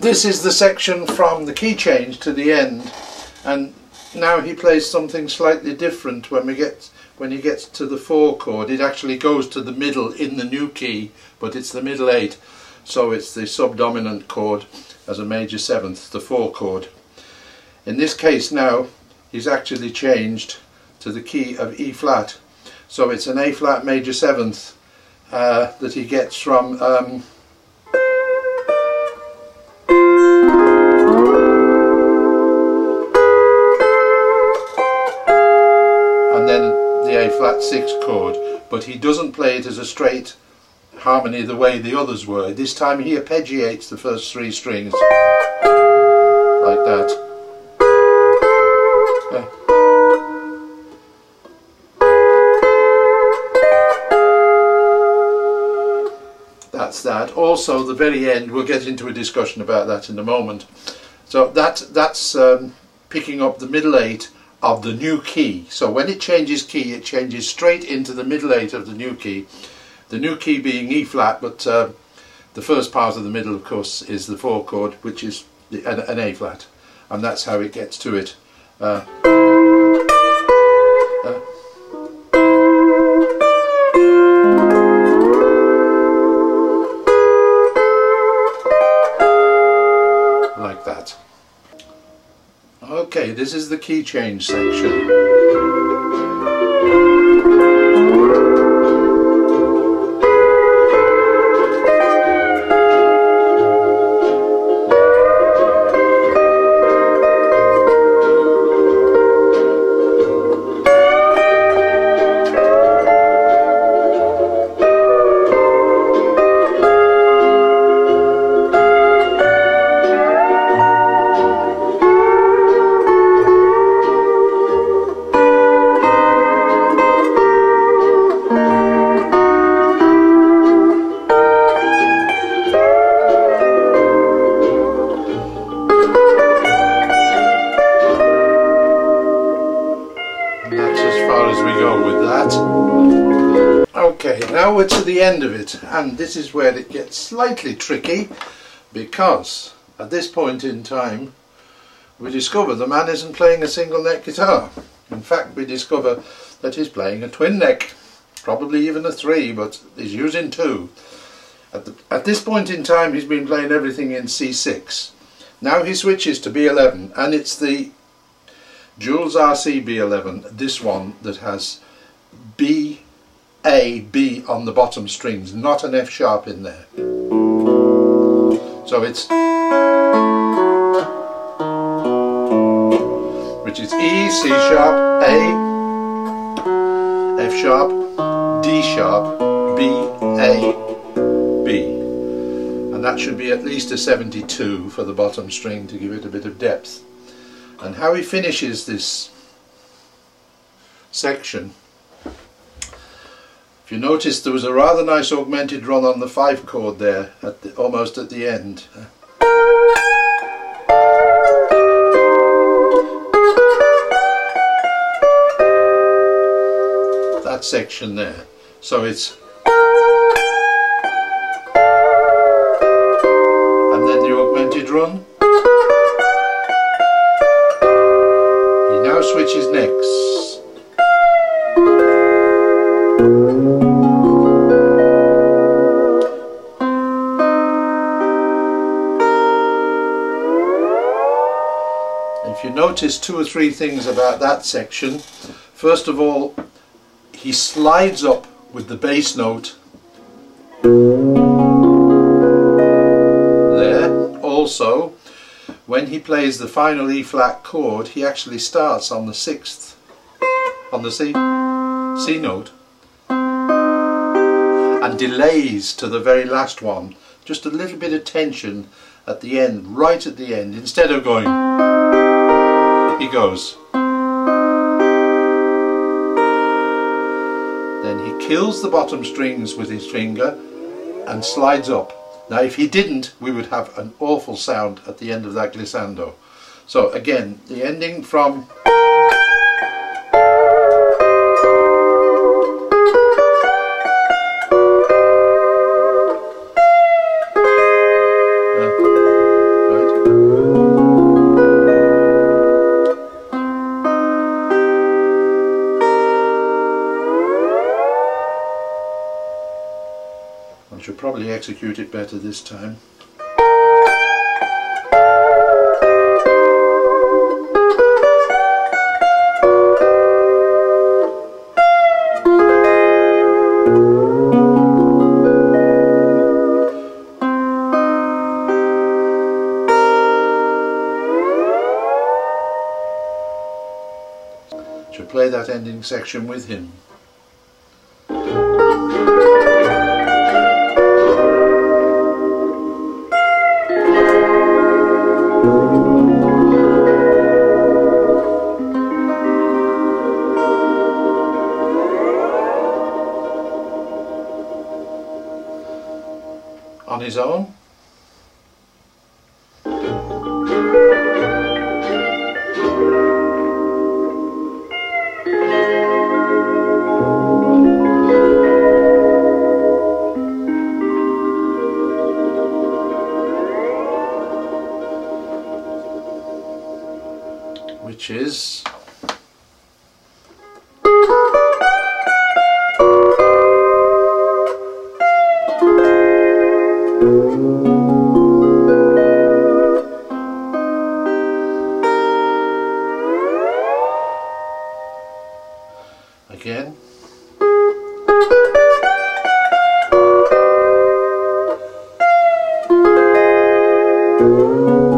this is the section from the key change to the end and now he plays something slightly different when we get when he gets to the four chord. It actually goes to the middle in the new key but it's the middle eight so it's the subdominant chord as a major seventh the four chord. In this case now he's actually changed to the key of E flat so it's an A flat major seventh uh, that he gets from um, flat 6 chord but he doesn't play it as a straight harmony the way the others were. This time he arpeggiates the first three strings like that. That's that. Also the very end, we'll get into a discussion about that in a moment. So that that's um, picking up the middle eight of the new key. So when it changes key, it changes straight into the middle eight of the new key. The new key being E flat, but uh, the first part of the middle, of course, is the four chord, which is the, an, an, A flat, and that's how it gets to it. Uh, uh, Okay, this is the key change section. The end of it and this is where it gets slightly tricky because at this point in time we discover the man isn't playing a single neck guitar. In fact we discover that he's playing a twin neck probably even a three but he's using two. At, the, at this point in time he's been playing everything in C6 now he switches to B11 and it's the Jules RC B11 this one that has B a, B on the bottom strings, not an F sharp in there. So it's which is E, C sharp, A, F sharp, D sharp, B, A, B. And that should be at least a 72 for the bottom string to give it a bit of depth. And how he finishes this section if you notice there was a rather nice augmented run on the 5 chord there, at the, almost at the end. That section there. So it's notice two or three things about that section. First of all, he slides up with the bass note there. Also, when he plays the final E flat chord, he actually starts on the sixth, on the C, C note, and delays to the very last one. Just a little bit of tension at the end, right at the end, instead of going Then he kills the bottom strings with his finger and slides up. Now if he didn't, we would have an awful sound at the end of that glissando. So again, the ending from execute it better this time. Should play that ending section with him. On his own. which is Música